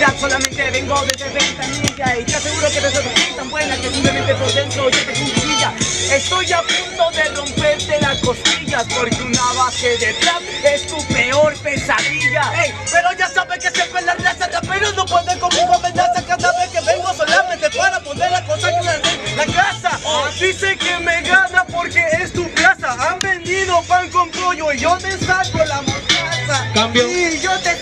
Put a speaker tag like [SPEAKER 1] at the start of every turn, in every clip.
[SPEAKER 1] rap solamente vengo desde ventanilla Y te aseguro que no soy tan buena que simplemente por dentro yo te cuchilla Estoy a punto de romperte las costillas Porque una base de trap es tu peor pesadilla.
[SPEAKER 2] Ey, pero ya sabes que siempre la raza pero no puede conmigo amenaza. Cada vez que vengo solamente para poner la cosa que en la casa.
[SPEAKER 1] Dice que me gana porque es tu plaza Han vendido pan con pollo y yo te saco la mostaza.
[SPEAKER 3] Cambio.
[SPEAKER 4] Y yo te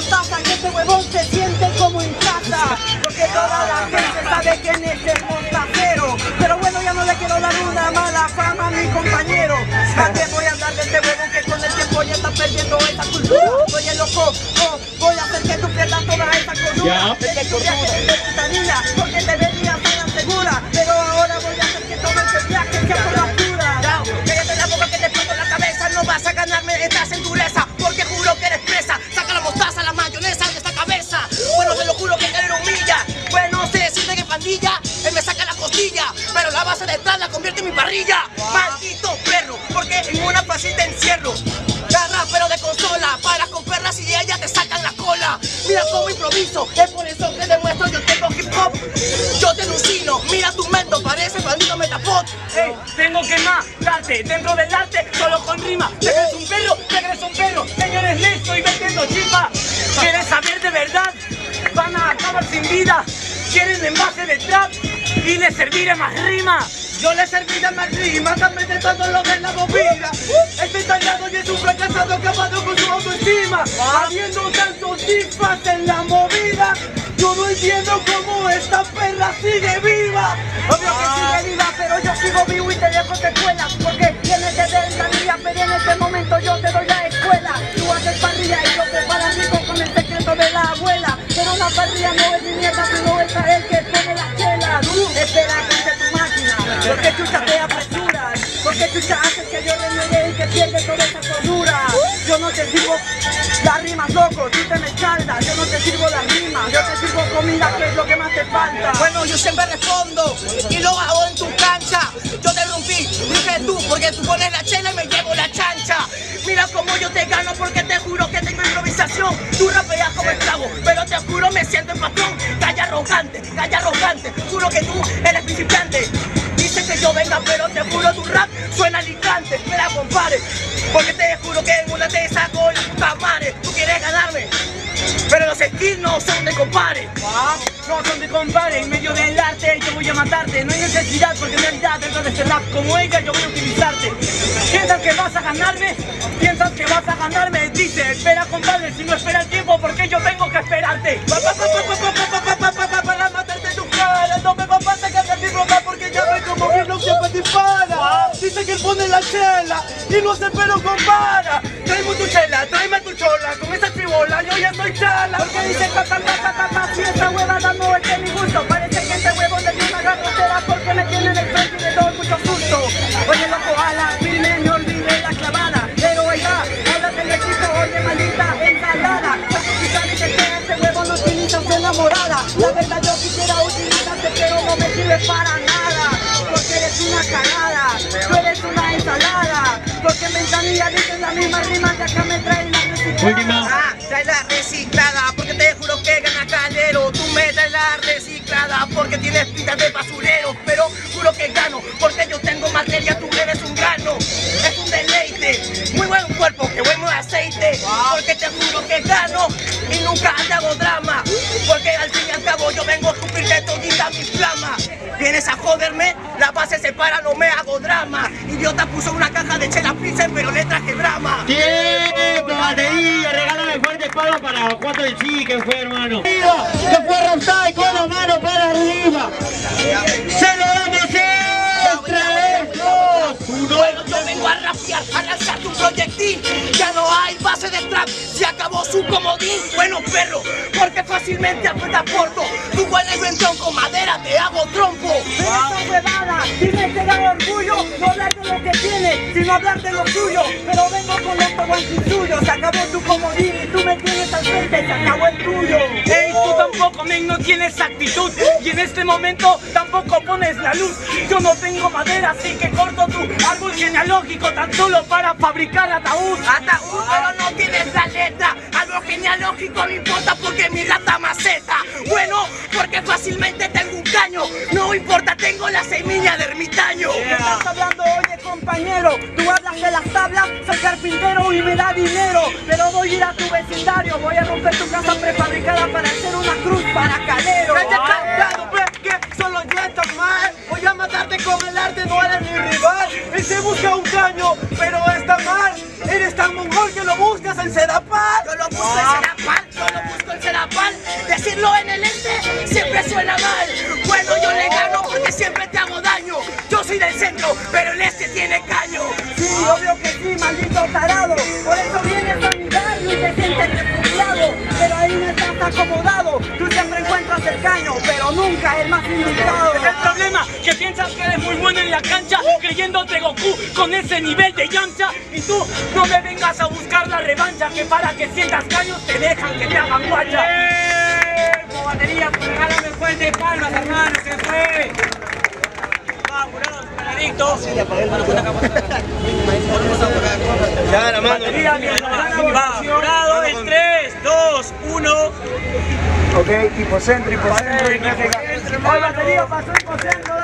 [SPEAKER 4] mostaza Que este huevón se siente como en casa. Porque toda la gente sabe quién es el mostacero. Pero bueno, ya no le quiero dar una mala fama a mi compañero. ¿Para qué voy a hablar de este huevón que con el tiempo ya está perdiendo esa cultura? Soy el loco, oh, voy a hacer que tú pierdas toda esa cordura.
[SPEAKER 3] Ya.
[SPEAKER 4] De que tu viaje de putadilla, porque te venías tan segura Pero ahora voy a hacer que todo ese viaje sea por la pura
[SPEAKER 2] Ya, cállate la boca que te explota la cabeza No vas a ganarme esta dureza te encierro Garra pero de consola Para con y ellas te sacan la cola Mira cómo improviso Es por eso que demuestro yo tengo hip hop Yo te alucino Mira tu mento Parece maldito metapod
[SPEAKER 1] Ey, tengo que matarte dentro del arte solo con rima. Te un perro, te crees un perro. Señores, le estoy vendiendo chipa. ¿Quieres saber de verdad? Van a acabar sin vida. Quieren envase de trap y les serviré más rima.
[SPEAKER 2] Yo le serviré más rima, también de todo lo de la movida. Estoy tallado y es un fracasado acabado con su autoestima. Habiendo tantos tifas en la movida, yo no entiendo cómo esta perra sigue viva.
[SPEAKER 4] Obvio que sigue viva, pero yo sigo vivo y te dejo secuelas Porque tienes de ventanilla, pero en este momento yo te doy la escuela Tú haces parrilla y yo preparo rico con el secreto de la abuela Pero la parrilla no es mi chucha te apresuras Porque chucha haces que yo reniegue y que pierde toda esa cordura Yo no te sirvo las rimas, loco, tú te me saldas Yo no te sirvo las rimas, yo te sirvo comida que es lo que más te falta
[SPEAKER 2] Bueno, yo siempre respondo y lo hago en tu cancha. Yo te rompí, dije tú, porque tú pones la chela y me llevo la chancha. Mira cómo yo te gano porque te juro que tengo improvisación. Tú rapeas como esclavo, pero te juro me siento el patrón. Calla arrogante, calla arrogante. Juro que tú eres principiante. Dice que yo venga, pero te juro tu rap suena alicante. Espera, compare, porque te juro que en una te saco la puta. Tú quieres ganarme, pero los skills no son de compare.
[SPEAKER 1] Ah, No son de compadre, en medio del arte yo voy a matarte No hay necesidad porque en realidad dentro de este rap como ella yo voy a utilizarte ¿Piensas que vas a ganarme? ¿Piensas que vas a ganarme? Dice, espera compadre, si no espera el tiempo porque yo tengo que esperarte
[SPEAKER 2] chela Y no se pero compara Tráeme tu chela, tráeme tu chola Con esa chibola yo ya estoy chala.
[SPEAKER 4] Porque dice ta ta ta Si esta huevada no es de mi gusto. Parece que este huevo dio una garrotera Porque me tiene en el frente y le doy mucho susto. Oye loco, a la firme me la clavada. Pero ahí va, habla del éxito Oye maldita ensalada. Este huevo no utiliza su enamorada La verdad yo quisiera utilizarte Pero no me sirve para nada. Porque eres una cagada Tú eres una ensalada Porque en ventanilla dicen la misma rima Que acá me traen la
[SPEAKER 3] Última.
[SPEAKER 2] Ah, trae la reciclada Porque te juro que gana calero. Tú me traes la reciclada Porque tienes pinta de basurero. Pero juro que gano Porque yo tengo materia, tú eres un grano Porque te juro que gano Y nunca te hago drama Porque al fin y al cabo yo vengo a escupirte todita mi flama Vienes a joderme, la base se para, no me hago drama Idiota puso una caja de chela Pilsen, pero le traje drama
[SPEAKER 3] ¡Tiempo, batería! Regálame fuerte palo para los cuatro de sí, que fue, hermano. Que fue Rosay con la mano para arriba. Se lo damos dos, uno.
[SPEAKER 2] Bueno, yo vengo a rapear, a lanzar tu proyectil se acabó su comodín. Bueno, perro, porque fácilmente te aporto Tú hueles en tronco, madera, te hago trompo.
[SPEAKER 4] Pero esa huevada, dime que da orgullo No hablar de lo que tiene, sino hablar de lo suyo. Pero vengo con los tobanquis suyos Se acabó tu comodín y tú me tienes al frente Se acabó el tuyo
[SPEAKER 1] tienes actitud Y en este momento tampoco pones la luz Yo no tengo madera, así que corto tu árbol genealógico Tan solo para fabricar ataúd
[SPEAKER 2] Ataúd, pero no tienes la letra Algo lógico no importa porque mi rata maceta. Bueno, porque fácilmente tengo un caño. No importa, tengo la semilla de ermitaño.
[SPEAKER 4] ¿Qué estás hablando, oye compañero? Tú hablas de las tablas, soy carpintero y me da dinero. Pero voy a ir a tu vecindario, voy a romper tu casa prefabricada para hacer una cruz para calero.
[SPEAKER 3] ¡Vete pues, que solo yo estás mal! Voy a matarte con el arte, no eres mi rival. Él se busca un caño, pero está mal. Eres tan mongol que lo buscas en Sedapal.
[SPEAKER 2] Yo lo busco en Serapal, yo lo busco en Serapal. Decirlo en el este siempre suena mal. Bueno, yo le gano porque siempre te hago daño. Yo soy del centro, pero el este tiene caño.
[SPEAKER 4] Sí, obvio que sí, maldito tarado. Por eso vienes a mi barrio y te sientes refugiado. Pero ahí no estás acomodado. Tú pero nunca el más indicado.
[SPEAKER 1] El problema que piensas que eres muy bueno en la cancha, creyéndote Goku con ese nivel de yancha. Y tú no me vengas a buscar la revancha, que para que sientas caños te dejan que te hagan guacha.
[SPEAKER 3] Como batería, pues regálame fuerte palmas, hermano, se fue. Va, jurado, superadicto. Ya, la mano. Va, jurado en 3, 2, 1.
[SPEAKER 5] Ok, hipocentro, hipocentro.
[SPEAKER 4] Oye, batería, pasó hipocentro,